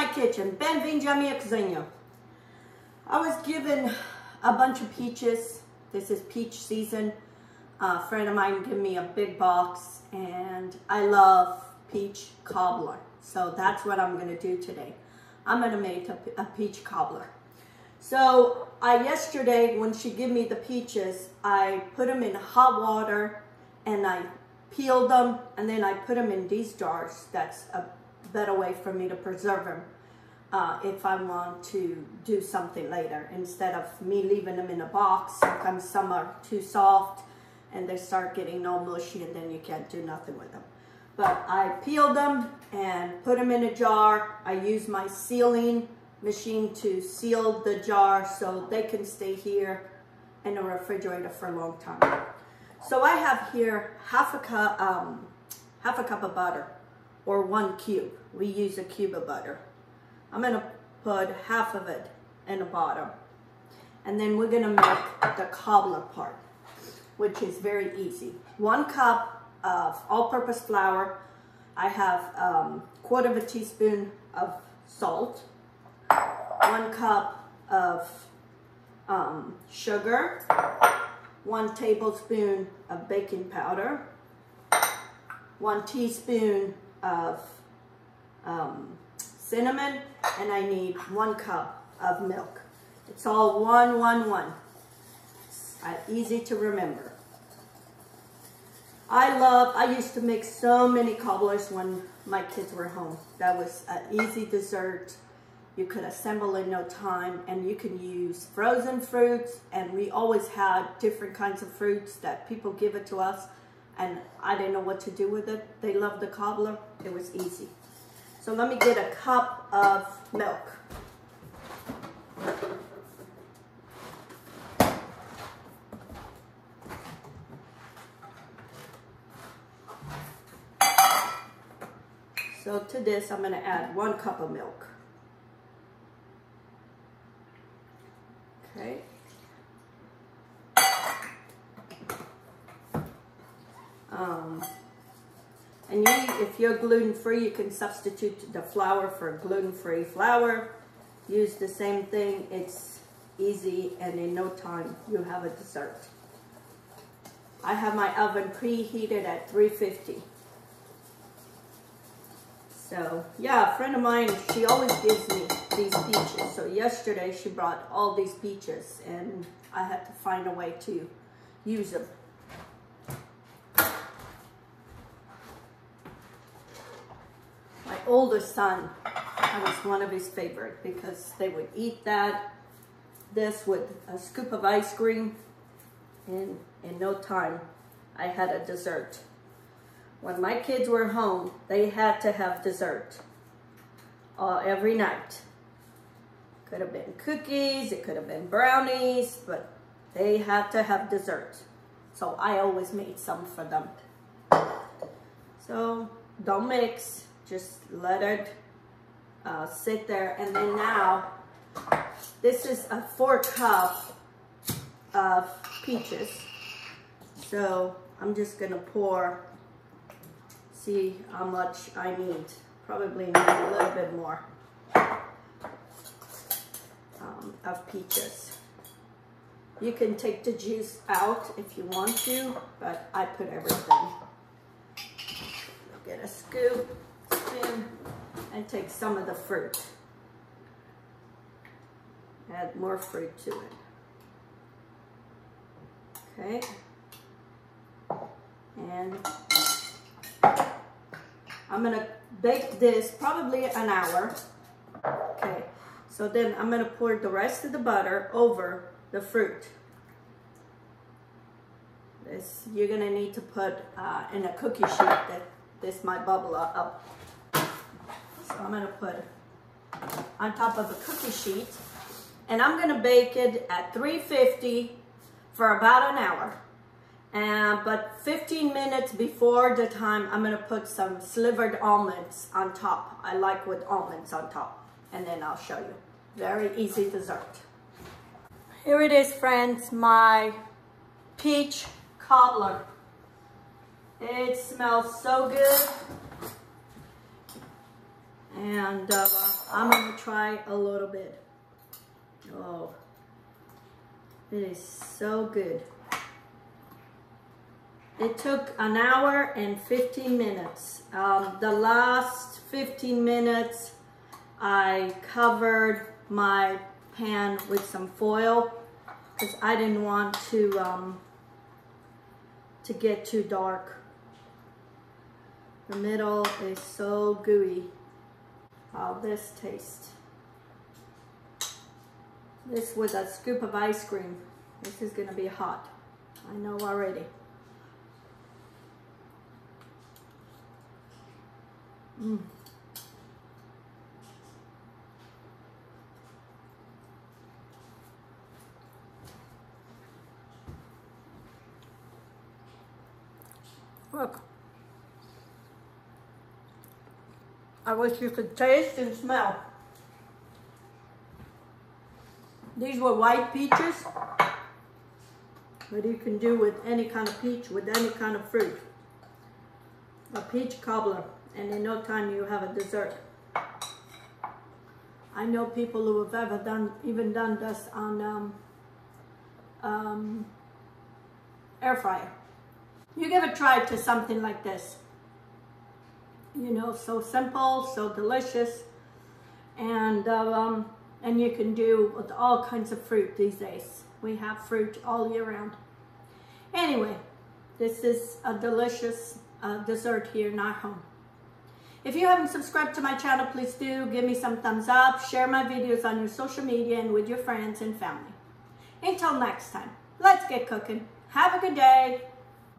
My kitchen. Bem-vindos à minha cozinha. I was given a bunch of peaches. This is peach season. A friend of mine gave me a big box and I love peach cobbler. So that's what I'm gonna do today. I'm gonna make a, a peach cobbler. So I yesterday, when she gave me the peaches, I put them in hot water and I peeled them and then I put them in these jars. That's a better way for me to preserve them uh, if I want to do something later instead of me leaving them in a box. Sometimes some are too soft and they start getting all mushy and then you can't do nothing with them. But I peeled them and put them in a jar. I use my sealing machine to seal the jar so they can stay here in the refrigerator for a long time. So I have here half a cup, um, half a cup of butter or one cube. We use a cube of butter. I'm gonna put half of it in the bottom. And then we're gonna make the cobbler part, which is very easy. One cup of all-purpose flour. I have um, quarter of a teaspoon of salt, one cup of um, sugar, one tablespoon of baking powder, one teaspoon of um, cinnamon, and I need one cup of milk. It's all one, one, one. It's easy to remember. I love, I used to make so many cobblers when my kids were home. That was an easy dessert. You could assemble in no time and you can use frozen fruits and we always had different kinds of fruits that people give it to us and I didn't know what to do with it. They loved the cobbler. It was easy. So let me get a cup of milk. So to this, I'm going to add one cup of milk. Okay. Um, and you, if you're gluten-free, you can substitute the flour for gluten-free flour. Use the same thing. It's easy, and in no time, you have a dessert. I have my oven preheated at 350. So yeah, a friend of mine, she always gives me these peaches. So yesterday she brought all these peaches and I had to find a way to use them. My oldest son, I was one of his favorite because they would eat that, this with a scoop of ice cream and in no time I had a dessert. When my kids were home, they had to have dessert uh, every night. Could have been cookies, it could have been brownies, but they had to have dessert. So I always made some for them. So don't mix, just let it uh, sit there. And then now, this is a four cup of peaches. So I'm just gonna pour see how much I need. Probably need a little bit more um, of peaches. You can take the juice out if you want to, but I put everything. Get a scoop, and take some of the fruit. Add more fruit to it. Okay. And I'm gonna bake this probably an hour. Okay, so then I'm gonna pour the rest of the butter over the fruit. This you're gonna need to put uh, in a cookie sheet that this might bubble up. So I'm gonna put on top of a cookie sheet and I'm gonna bake it at 350 for about an hour. And, but 15 minutes before the time, I'm gonna put some slivered almonds on top. I like with almonds on top. And then I'll show you. Very easy dessert. Here it is, friends, my peach cobbler. It smells so good. And uh, I'm gonna try a little bit. Oh, it is so good. It took an hour and 15 minutes. Um, the last 15 minutes, I covered my pan with some foil because I didn't want to um, to get too dark. The middle is so gooey. How this taste. This with a scoop of ice cream. This is gonna be hot. I know already. Mm. Look. I wish you could taste and smell. These were white peaches, but you can do with any kind of peach, with any kind of fruit. A peach cobbler, and in no time you have a dessert. I know people who have ever done, even done this on um, um, air fryer. You give a try to something like this. You know, so simple, so delicious, and um, and you can do with all kinds of fruit these days. We have fruit all year round. Anyway, this is a delicious uh, dessert here in our home. If you haven't subscribed to my channel, please do give me some thumbs up, share my videos on your social media and with your friends and family. Until next time, let's get cooking. Have a good day.